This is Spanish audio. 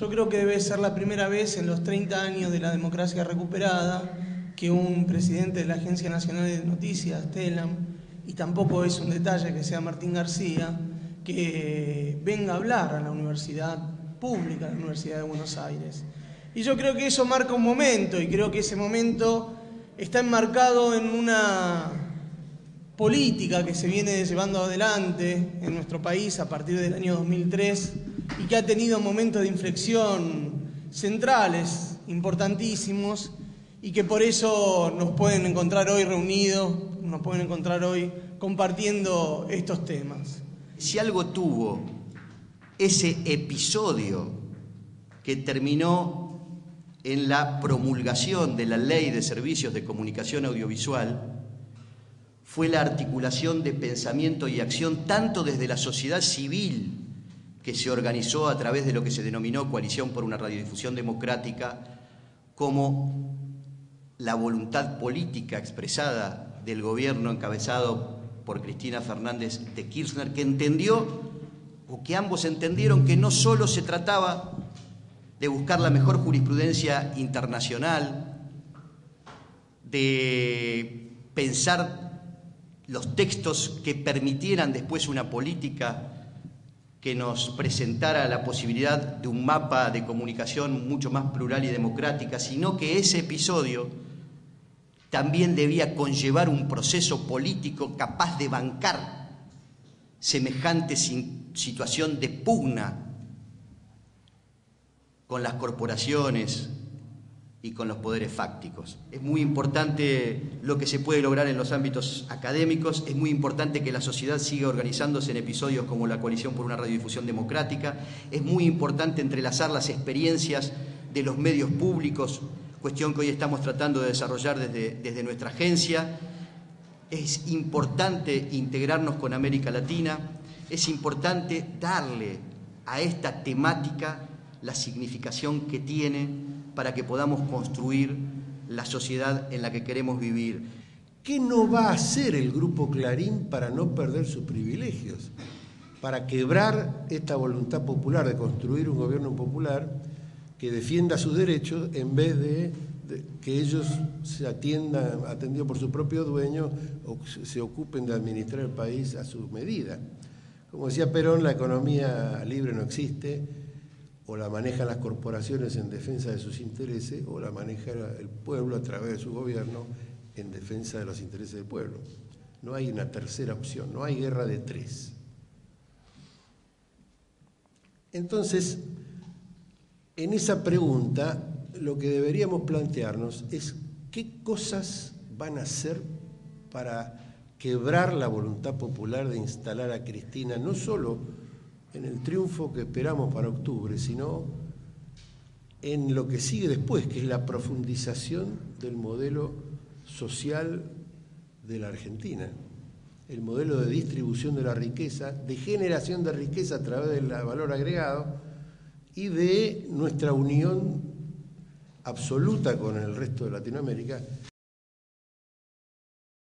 Yo creo que debe ser la primera vez en los 30 años de la democracia recuperada que un presidente de la Agencia Nacional de Noticias, TELAM, y tampoco es un detalle que sea Martín García, que venga a hablar a la universidad pública, la Universidad de Buenos Aires. Y yo creo que eso marca un momento y creo que ese momento está enmarcado en una política que se viene llevando adelante en nuestro país a partir del año 2003 y que ha tenido momentos de inflexión centrales, importantísimos, y que por eso nos pueden encontrar hoy reunidos, nos pueden encontrar hoy compartiendo estos temas. Si algo tuvo ese episodio que terminó en la promulgación de la Ley de Servicios de Comunicación Audiovisual, fue la articulación de pensamiento y acción tanto desde la sociedad civil, que se organizó a través de lo que se denominó Coalición por una Radiodifusión Democrática, como la voluntad política expresada del gobierno encabezado por Cristina Fernández de Kirchner, que entendió, o que ambos entendieron, que no solo se trataba de buscar la mejor jurisprudencia internacional, de pensar los textos que permitieran después una política que nos presentara la posibilidad de un mapa de comunicación mucho más plural y democrática, sino que ese episodio también debía conllevar un proceso político capaz de bancar semejante situación de pugna con las corporaciones y con los poderes fácticos. Es muy importante lo que se puede lograr en los ámbitos académicos, es muy importante que la sociedad siga organizándose en episodios como la Coalición por una Radiodifusión Democrática, es muy importante entrelazar las experiencias de los medios públicos cuestión que hoy estamos tratando de desarrollar desde, desde nuestra agencia. Es importante integrarnos con América Latina, es importante darle a esta temática la significación que tiene para que podamos construir la sociedad en la que queremos vivir. ¿Qué no va a hacer el Grupo Clarín para no perder sus privilegios? Para quebrar esta voluntad popular de construir un gobierno popular que defienda sus derechos en vez de, que ellos se atiendan, atendidos por su propio dueño, o se ocupen de administrar el país a su medida. Como decía Perón, la economía libre no existe, o la manejan las corporaciones en defensa de sus intereses, o la maneja el pueblo a través de su gobierno en defensa de los intereses del pueblo. No hay una tercera opción, no hay guerra de tres. Entonces, en esa pregunta lo que deberíamos plantearnos es qué cosas van a hacer para quebrar la voluntad popular de instalar a Cristina, no solo en el triunfo que esperamos para octubre, sino en lo que sigue después, que es la profundización del modelo social de la Argentina, el modelo de distribución de la riqueza, de generación de riqueza a través del valor agregado, y de nuestra unión absoluta con el resto de Latinoamérica